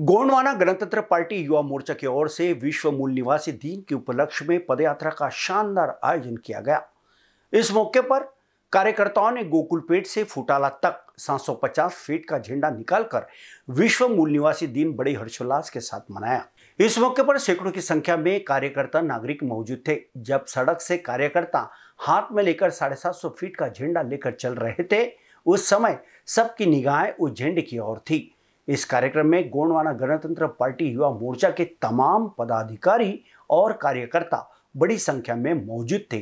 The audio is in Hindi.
गोंडवाना गणतंत्र पार्टी युवा मोर्चा की ओर से विश्व मूल निवासी दिन के उपलक्ष्य में पदयात्रा का शानदार आयोजन किया गया। इस मौके पर कार्यकर्ताओं ने गोकुलपेट से फुटाला तक 750 फीट का झंडा निकालकर विश्व मूल निवासी दिन बड़े हर्षोल्लास के साथ मनाया। इस मौके पर सैकड़ों की संख्या में कार्यकर्ता नागरिक मौजूद थे। जब सड़क से कार्यकर्ता हाथ में लेकर साढ़े सात सौ फीट का झंडा लेकर चल रहे थे, उस समय सबकी निगाहें उस झंडे की ओर थी। इस कार्यक्रम में गोंडवाना गणतंत्र पार्टी युवा मोर्चा के तमाम पदाधिकारी और कार्यकर्ता बड़ी संख्या में मौजूद थे।